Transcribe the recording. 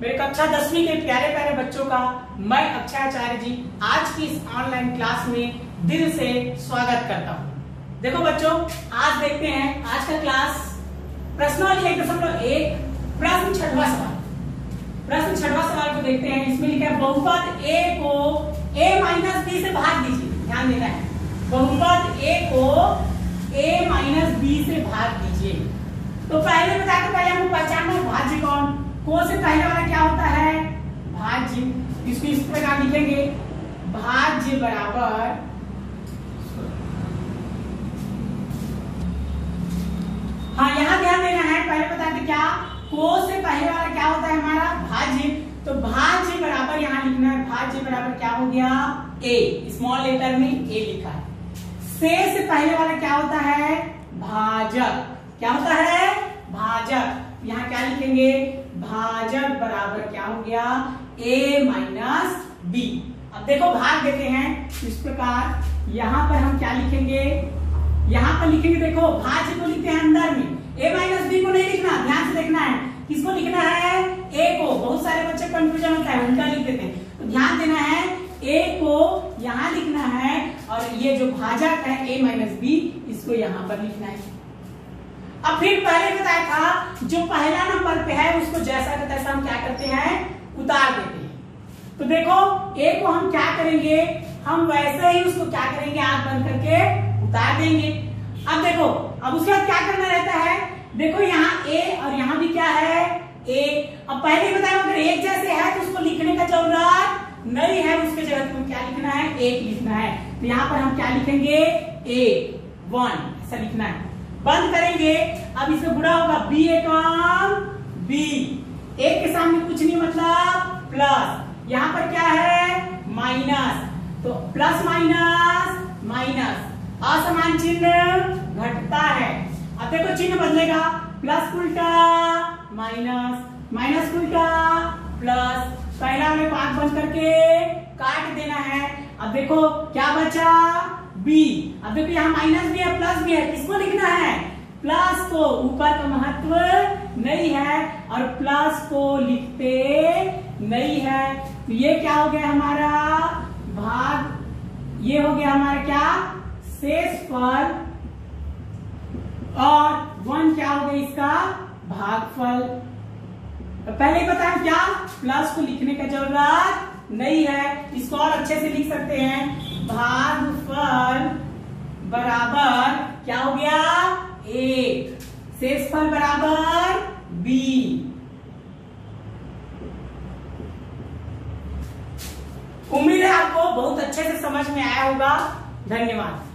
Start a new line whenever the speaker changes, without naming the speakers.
मेरे कक्षा दसवीं के प्यारे प्यारे बच्चों का मैं अक्षय आचार्य जी आज की इस ऑनलाइन क्लास में दिल से स्वागत करता हूँ। देखो बच्चों, आज देखते हैं, आज का क्लास प्रश्नावली एक दशमलव एक, प्रश्न छठवा सवाल। प्रश्न छठवा सवाल को देखते हैं, इसमें लिखा है, बहुपद ए को ए माइनस बी से भाग दीजिए, ध्यान देना है। बहुपद ए को ए माइनस बी से भाग दीजिए। तो पहले बता के पहले हमको पहचानना भाज्य कौन से पहले वाला क्या होता है? भाज्य। इसको इस प्रकार लिखेंगे। भाज्य बराबर हाँ यहाँ ध्यान देना है। पहले बता दे क्या? को से पहले वाला क्या होता है हमारा? भाज्य। तो भाज्य बराबर यहाँ लिखना है। भाज्य बराबर क्या हो गया? ए स्मॉल लेटर में ए लिखा है। से से पहले वाला क्या होता है? भाजक। क्या होता है? भाजक। यहाँ क्या लिखेंगे? भाजक बराबर क्या हो गया? ए माइनस बी अब देखो, भाग देते हैं। इस प्रकार यहाँ पर हम क्या लिखेंगे? यहाँ पर लिखेंगे, देखो भाज्य को लिखते हैं अंदर में। ए माइनस बी को नहीं लिखना, ध्यान से देखना है। किसको लिखना है? ए को। बहुत सारे बच्चे कंफ्यूजन होता है, उनका लिख देते हैं। तो ध्यान देना है ए को यहाँ लिखना है और ये जो भाजक है ए माइनस बी इसको यहाँ पर लिखना है। अब फिर पहले बताया था, जो पहला नंबर पे है, उसको जैसा का तैसा हम क्या करते हैं? उतार देते हैं। तो देखो ए को हम क्या करेंगे? हम वैसे ही उसको क्या करेंगे? आग बंद करके उतार देंगे। अब देखो, अब उसके बाद क्या करना रहता है? देखो, यहाँ ए और यहाँ भी क्या है? ए अब पहले बताया, अगर एक जैसे है तो उसको लिखने का ज़रूरत नहीं है। उसके जगह पर क्या लिखना है? एक लिखना है। तो यहाँ पर हम क्या लिखेंगे? ए वन ऐसा लिखना है। बंद करेंगे। अब इसमें बुरा होगा। बी ए कम बी एक के सामने कुछ नहीं मतलब प्लस यहाँ पर क्या है? माइनस तो प्लस माइनस माइनस असमान चिन्ह घटता है। अब देखो, चिन्ह बदलेगा। प्लस उल्टा माइनस माइनस उल्टा प्लस पहला वाले पाँच बंद करके काट देना है। अब देखो, क्या बचा? बी अब देखो यहाँ माइनस भी है प्लस भी है, किसको लिखना है? प्लस को ऊपर का महत्व नहीं है और प्लस को लिखते नहीं है। तो ये क्या हो गया हमारा? भाग, ये हो गया हमारा क्या? शेष फल और वन क्या हो गया इसका? भागफल तो पहले ही बताया क्या? प्लस को लिखने का ज़रूरत नहीं है। इसको और अच्छे से लिख सकते हैं भागफल बराबर क्या हो गया एक शेषफल बराबर बी उम्मीद है आपको बहुत अच्छे से समझ में आया होगा। धन्यवाद।